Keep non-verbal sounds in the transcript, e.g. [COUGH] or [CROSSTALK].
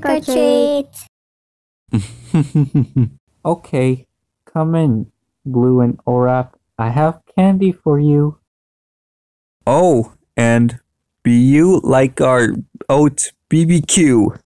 Trick or treat. [LAUGHS] okay, come in, Blue and Orap. I have candy for you. Oh, and be you like our oat BBQ?